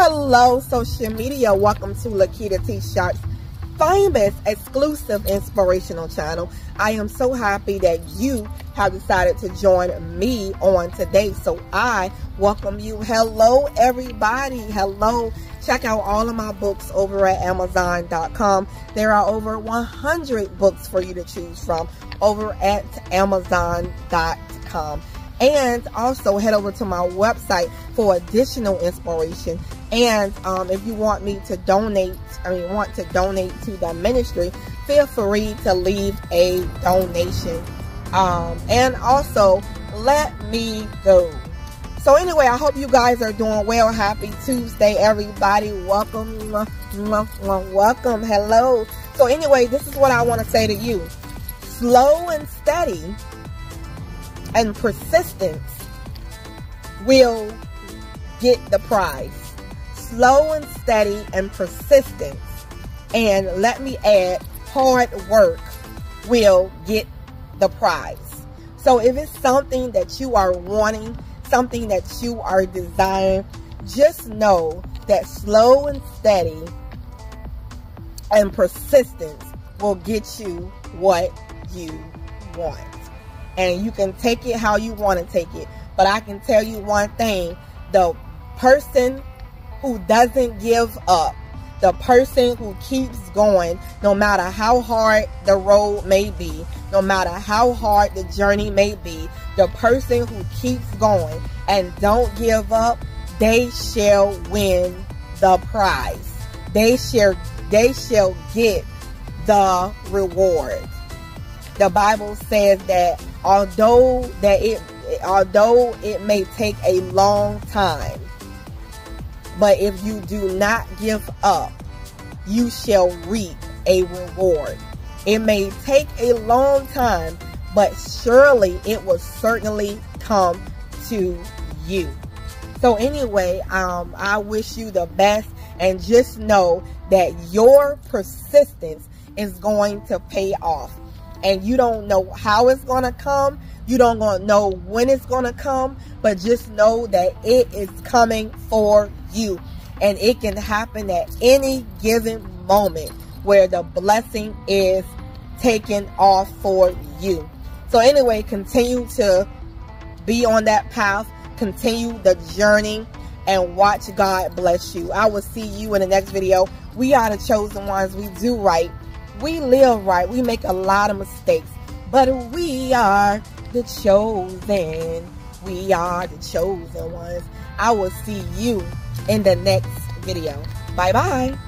Hello, social media. Welcome to Lakita T. Sharpe's famous exclusive inspirational channel. I am so happy that you have decided to join me on today. So I welcome you. Hello, everybody. Hello. Check out all of my books over at Amazon.com. There are over 100 books for you to choose from over at Amazon.com and also head over to my website for additional inspiration. And um, if you want me to donate i mean want to donate to the ministry feel free to leave a donation. Um, and also let me go. So anyway i hope you guys are doing well. Happy tuesday everybody. Welcome welcome hello. So anyway this is what i want to say to you. Slow and steady and persistence will get the prize. Slow and steady and persistence, and let me add, hard work will get the prize. So if it's something that you are wanting, something that you are desiring, just know that slow and steady and persistence will get you what you want and you can take it how you want to take it. But I can tell you one thing the person who doesn't give up, the person who keeps going, no matter how hard the road may be, no matter how hard the journey may be, the person who keeps going and don't give up, they shall win the prize. They shall they shall get the reward. The Bible says that although that it although it may take a long time but if you do not give up you shall reap a reward. It may take a long time but surely it will certainly come to you. So anyway um, i wish you the best and just know that your persistence is going to pay off and you don't know how it's going to come. You don't gonna know when it's going to come, but just know that it is coming for you. And it can happen at any given moment where the blessing is taken off for you. So anyway, continue to be on that path, continue the journey, and watch God bless you. I will see you in the next video. We are the chosen ones. We do right we live right. We make a lot of mistakes, but we are the chosen. We are the chosen ones. I will see you in the next video. Bye bye.